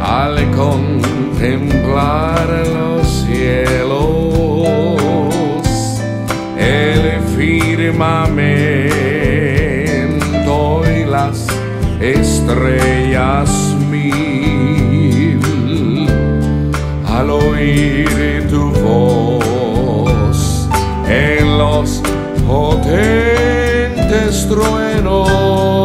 al contemplar los cielos, el firmamento y las estrellas mil, al oír tu voz en los potentes truenos.